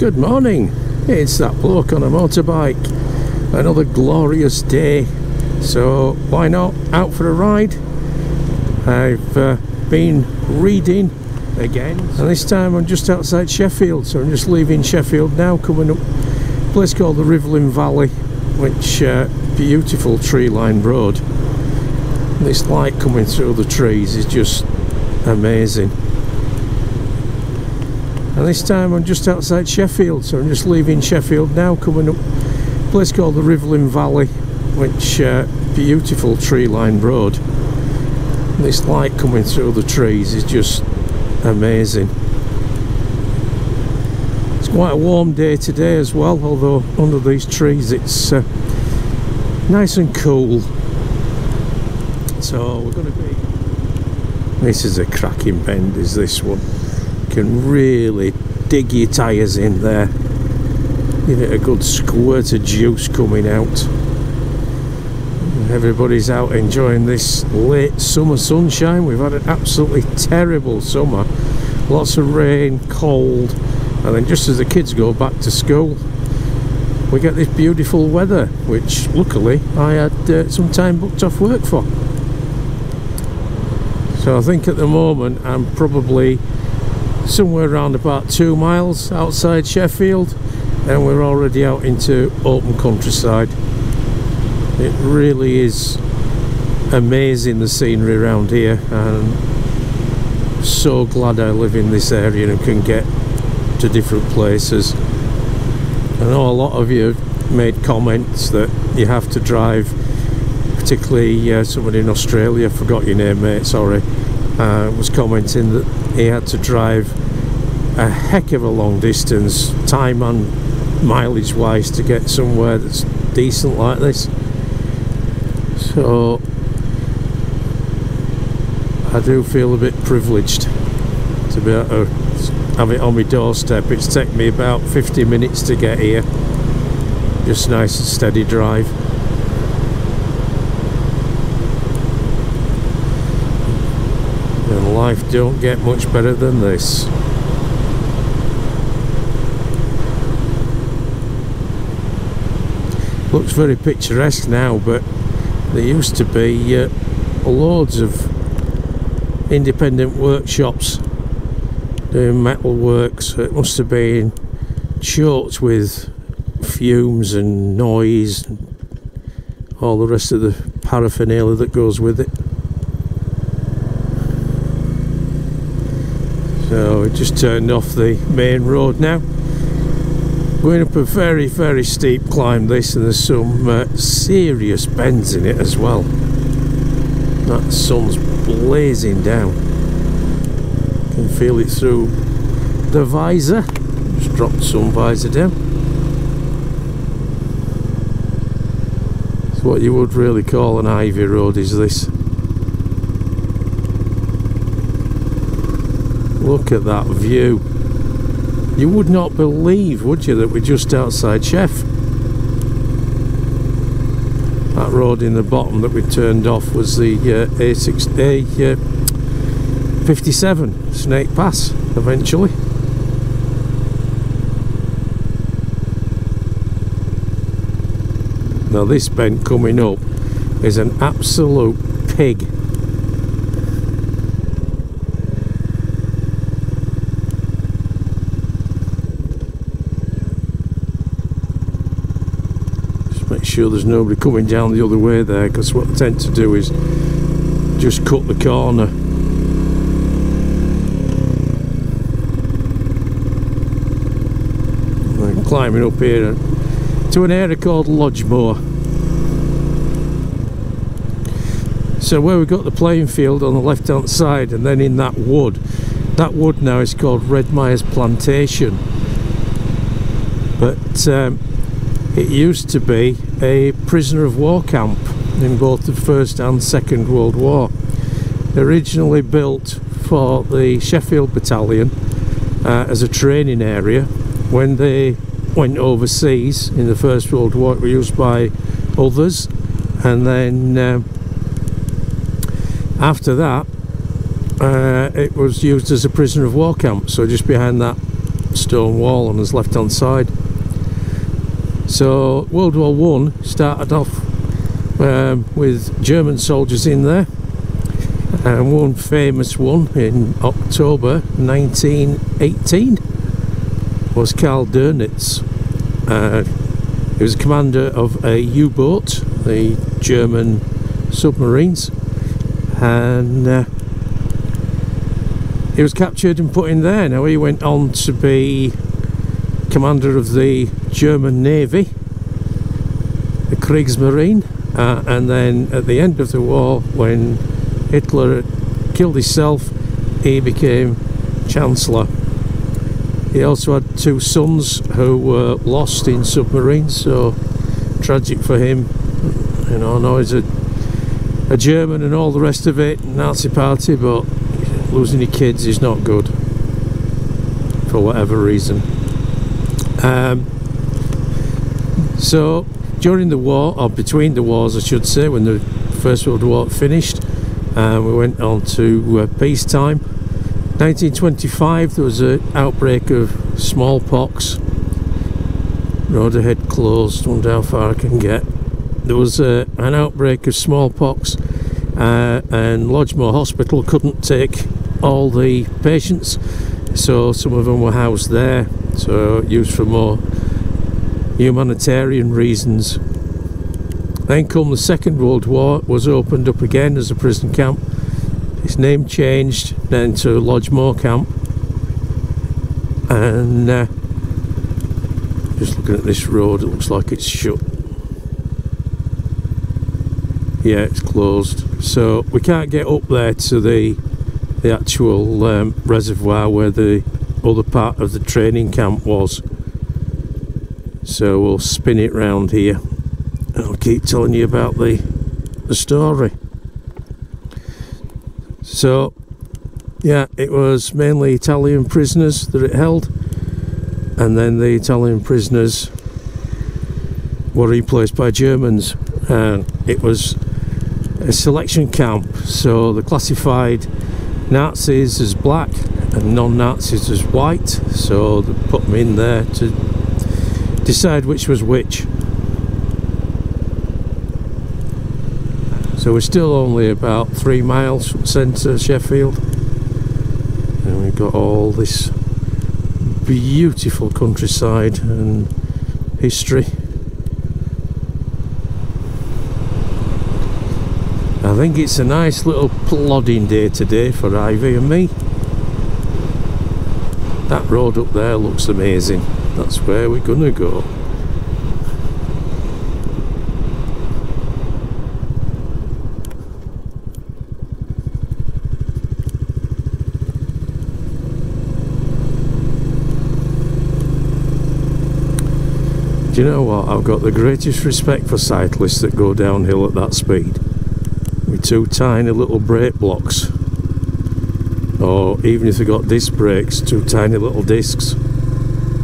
Good morning. It's that bloke on a motorbike. Another glorious day. So why not out for a ride? I've uh, been reading again, and this time I'm just outside Sheffield. So I'm just leaving Sheffield now, coming up a place called the Rivelin Valley, which uh, beautiful tree-lined road. This light coming through the trees is just amazing. And this time I'm just outside Sheffield, so I'm just leaving Sheffield now, coming up a place called the Rivelin Valley, which uh, beautiful tree-lined road. This light coming through the trees is just amazing. It's quite a warm day today as well, although under these trees it's uh, nice and cool. So we're going to be. This is a cracking bend, is this one? Can really dig your tyres in there. Give it a good squirt of juice coming out. Everybody's out enjoying this late summer sunshine. We've had an absolutely terrible summer. Lots of rain, cold, and then just as the kids go back to school, we get this beautiful weather, which luckily I had uh, some time booked off work for. So I think at the moment I'm probably somewhere around about two miles outside Sheffield and we're already out into open countryside. It really is amazing the scenery around here and so glad I live in this area and can get to different places. I know a lot of you made comments that you have to drive particularly uh, somebody in Australia forgot your name mate sorry uh, was commenting that he had to drive a heck of a long distance time and mileage wise to get somewhere that's decent like this. So I do feel a bit privileged to be able to have it on my doorstep. It's taken me about 50 minutes to get here. Just nice and steady drive. And life don't get much better than this looks very picturesque now but there used to be uh, loads of independent workshops doing metal work so it must have been choked with fumes and noise and all the rest of the paraphernalia that goes with it. So we just turned off the main road now Going up a very, very steep climb this and there's some uh, serious bends in it as well. That sun's blazing down. Can feel it through the visor. Just dropped some visor down. It's what you would really call an ivy road is this. Look at that view. You would not believe, would you, that we're just outside Sheff. That road in the bottom that we turned off was the uh, A6, A57 uh, Snake Pass, eventually. Now this bend coming up is an absolute pig. Sure there's nobody coming down the other way there because what I tend to do is just cut the corner. I'm climbing up here to an area called Lodge Moor so where we've got the playing field on the left hand side and then in that wood that wood now is called Redmires Plantation. But um, it used to be a prisoner of war camp in both the First and Second World War. Originally built for the Sheffield Battalion uh, as a training area. When they went overseas in the First World War, it was used by others, and then uh, after that, uh, it was used as a prisoner of war camp. So just behind that stone wall on his left hand side. So World War One started off um, with German soldiers in there, and one famous one in October 1918 was Karl Dönitz. Uh, he was commander of a U-boat, the German submarines, and uh, he was captured and put in there. Now he went on to be commander of the German Navy, the Kriegsmarine, uh, and then at the end of the war, when Hitler killed himself, he became Chancellor. He also had two sons who were lost in submarines, so tragic for him. You know, I know he's a, a German and all the rest of it, Nazi party, but losing your kids is not good for whatever reason. Um, so during the war, or between the wars, I should say, when the First World War finished, uh, we went on to uh, peacetime. 1925, there was an outbreak of smallpox. Road ahead closed. Wonder how far I can get. There was uh, an outbreak of smallpox, uh, and Lodge Moor Hospital couldn't take all the patients, so some of them were housed there. So used for more humanitarian reasons. Then come the Second World War, was opened up again as a prison camp. Its name changed then to Lodge Lodgemore Camp. And uh, just looking at this road, it looks like it's shut. Yeah, it's closed. So we can't get up there to the the actual um, reservoir where the other part of the training camp was. So we'll spin it round here and I'll keep telling you about the, the story. So, yeah, it was mainly Italian prisoners that it held, and then the Italian prisoners were replaced by Germans, and it was a selection camp. So they classified Nazis as black and non-Nazis as white, so they put them in there to decide which was which. So we're still only about three miles from centre Sheffield, and we've got all this beautiful countryside and history. I think it's a nice little plodding day today for Ivy and me. That road up there looks amazing. That's where we're gonna go. Do you know what? I've got the greatest respect for cyclists that go downhill at that speed with two tiny little brake blocks or even if they've got disc brakes, two tiny little discs.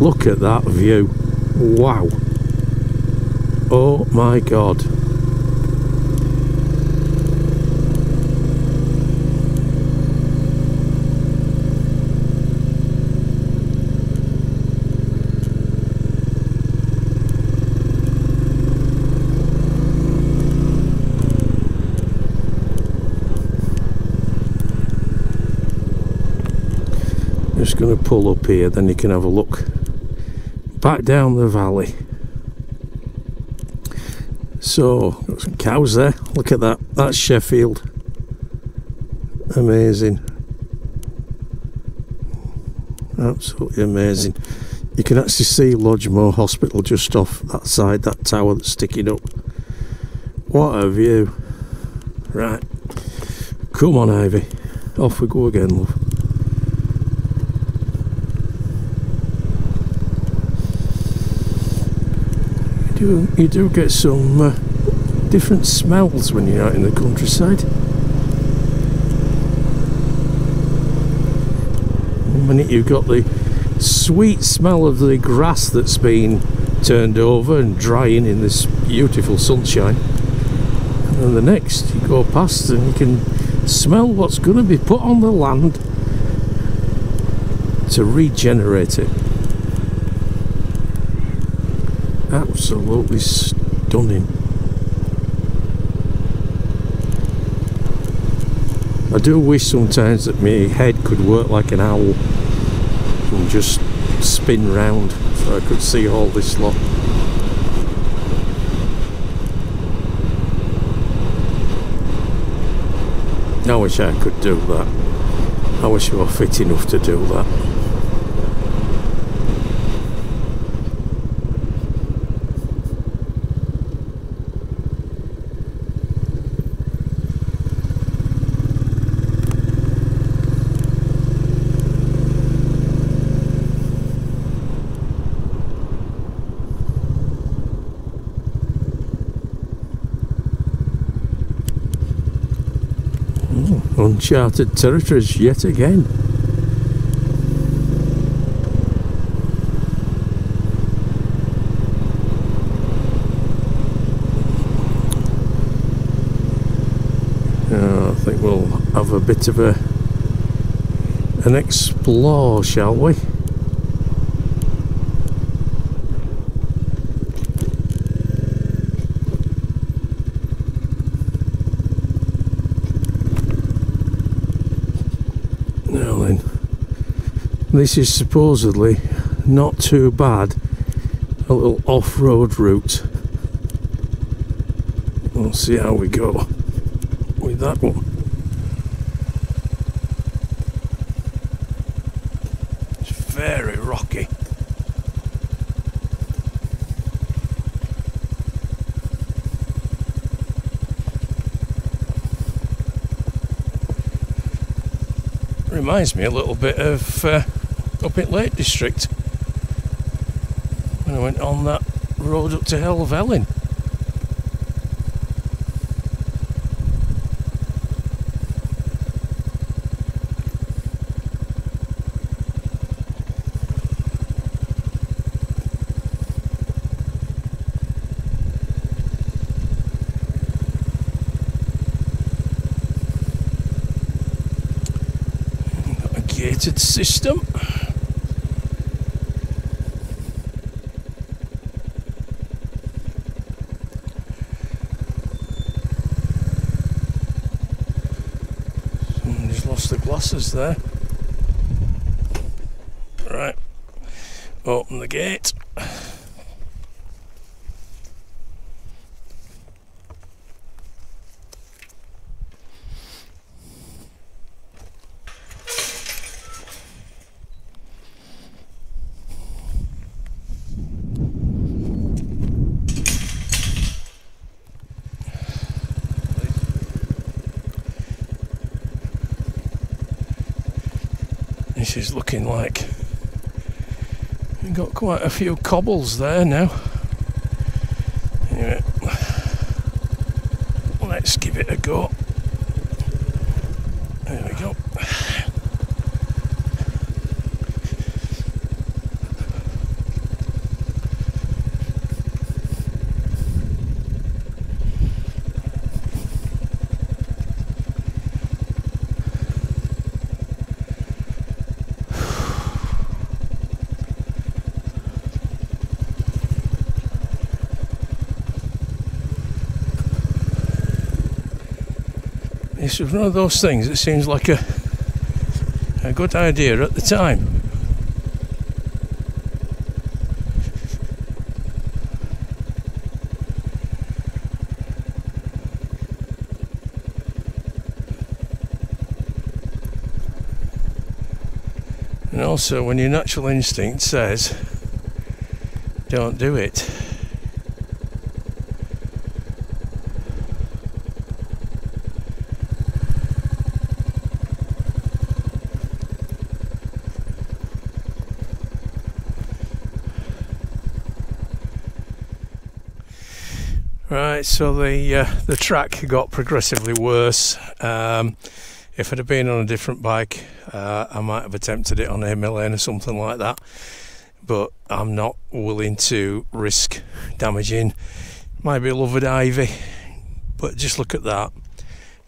Look at that view. Wow. Oh my god. just going to pull up here? Then you can have a look. Back down the valley. So got some cows there. Look at that. That's Sheffield. Amazing. Absolutely amazing. You can actually see Lodge Moor Hospital just off that side that tower that's sticking up. What a view right. Come on Ivy. Off we go again love do you do get some uh, different smells when you're out in the countryside. One minute you've got the sweet smell of the grass that's been turned over and drying in this beautiful sunshine. And then the next you go past and you can smell what's going to be put on the land to regenerate it. Absolutely stunning. I do wish sometimes that my head could work like an owl and just spin round so I could see all this lot. I wish I could do that. I wish I were fit enough to do that. Uncharted territories yet again. Uh, I think we'll have a bit of a an explore, shall we? This is supposedly not too bad, a little off-road route. We'll see how we go with that one. It's very rocky. Reminds me a little bit of uh, up in Lake District when I went on that road up to Helvellyn. Gated system. Glasses there. Right, open the gate. This is looking like we've got quite a few cobbles there now. Anyway, let's give it a go. There we go. It's one of those things that seems like a a good idea at the time. And also when your natural instinct says don't do it. Right, so the uh, the track got progressively worse. Um, if it had been on a different bike, uh, I might have attempted it on a Lane or something like that. But I'm not willing to risk damaging my beloved Ivy. But just look at that.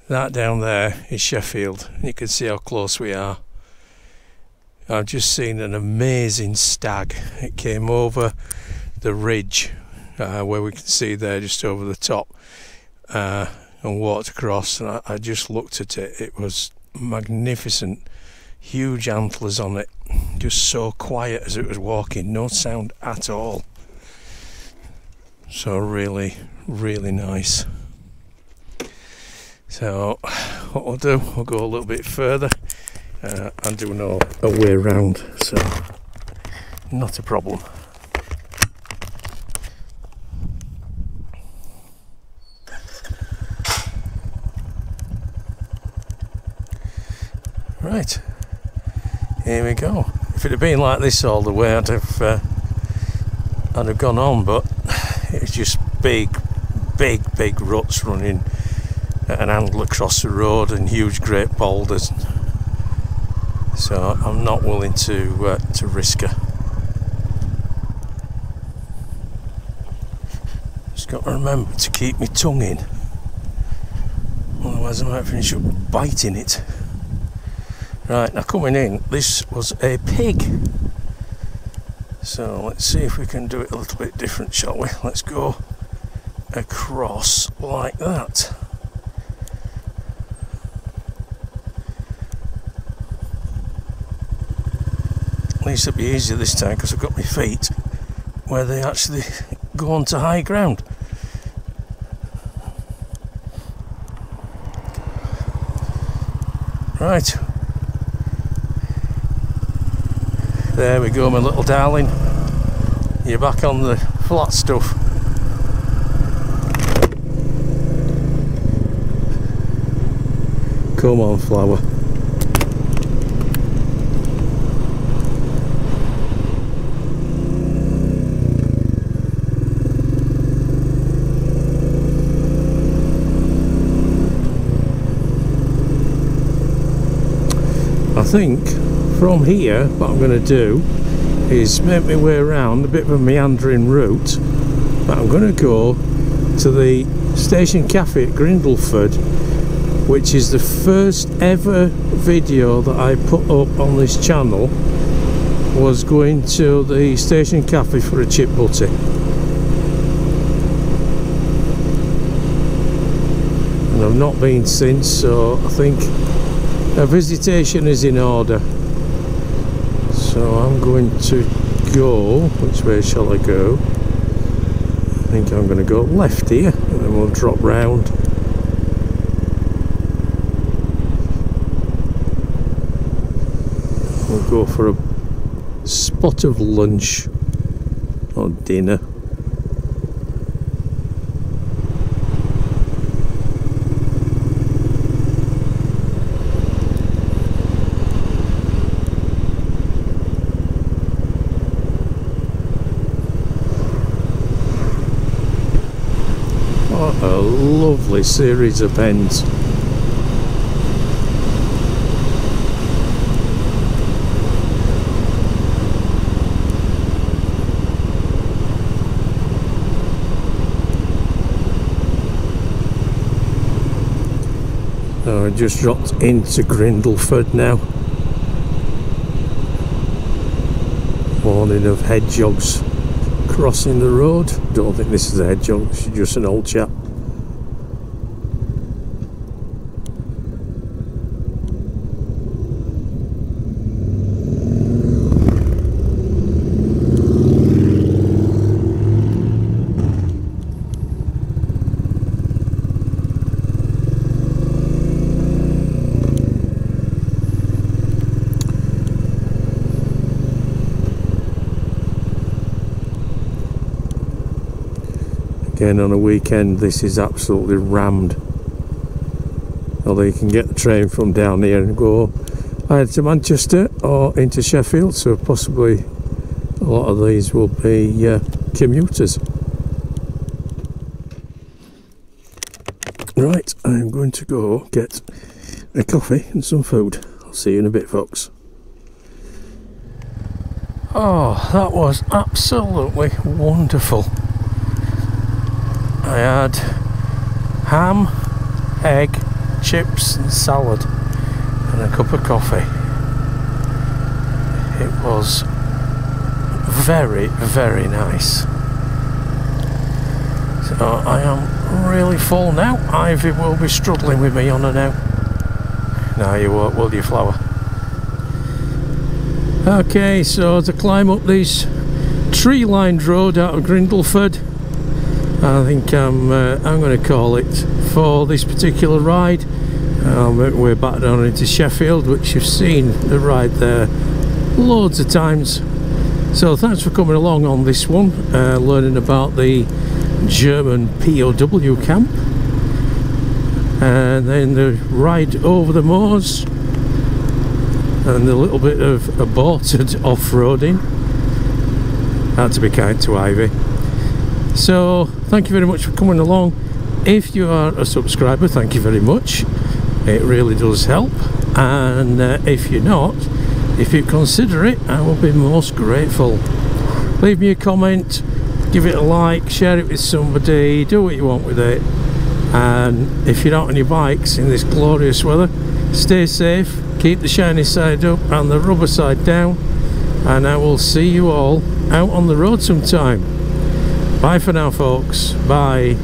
That down there is Sheffield. You can see how close we are. I've just seen an amazing stag. It came over the ridge uh, where we can see there just over the top uh, and walked across and I, I just looked at it. It was magnificent. Huge antlers on it. Just so quiet as it was walking. No sound at all. So really really nice. So what we'll do we'll go a little bit further. Uh, and do no a way around so not a problem Right, here we go. If it had been like this all the way, I'd have, uh, I'd have gone on, but it's just big, big, big ruts running at an angle across the road and huge great boulders. So I'm not willing to uh, to risk her. Just got to remember to keep my tongue in, otherwise I might finish up biting it. Right, now coming in, this was a pig. So let's see if we can do it a little bit different, shall we? Let's go across like that. At least it'll be easier this time because I've got my feet where they actually go onto high ground. Right, There we go, my little darling. You're back on the flat stuff. Come on, flower. I think from here what I'm going to do is make my way around a bit of a meandering route but I'm going to go to the station cafe at Grindleford which is the first ever video that I put up on this channel was going to the station cafe for a chip butty. And I've not been since so I think a visitation is in order so I'm going to go which way shall I go? I think I'm going to go left here and then we'll drop round. We'll go for a spot of lunch or dinner lovely series of pens. Oh, I just dropped into Grindleford now. Warning of hedgehogs crossing the road. Don't think this is a hedgehog, this is just an old chap. Again on a weekend this is absolutely rammed. Although you can get the train from down here and go either to Manchester or into Sheffield so possibly a lot of these will be uh, commuters. Right I'm going to go get a coffee and some food. I'll see you in a bit folks. Oh, that was absolutely wonderful. I had ham, egg, chips and salad and a cup of coffee. It was very, very nice. So I am really full now. Ivy will be struggling with me on her now. No, you won't, will you, Flower? Okay, so to climb up this tree-lined road out of Grindleford, I think I'm uh, I'm going to call it for this particular ride. Um, we're back down into Sheffield, which you've seen the ride there loads of times. So thanks for coming along on this one, uh, learning about the German POW camp and then the ride over the moors and a little bit of aborted off-roading had to be kind to Ivy so thank you very much for coming along. If you are a subscriber thank you very much. It really does help. And uh, if you're not if you consider it I will be most grateful. Leave me a comment give it a like share it with somebody do what you want with it. And if you're out on your bikes in this glorious weather stay safe keep the shiny side up and the rubber side down. And I will see you all out on the road sometime bye for now folks. Bye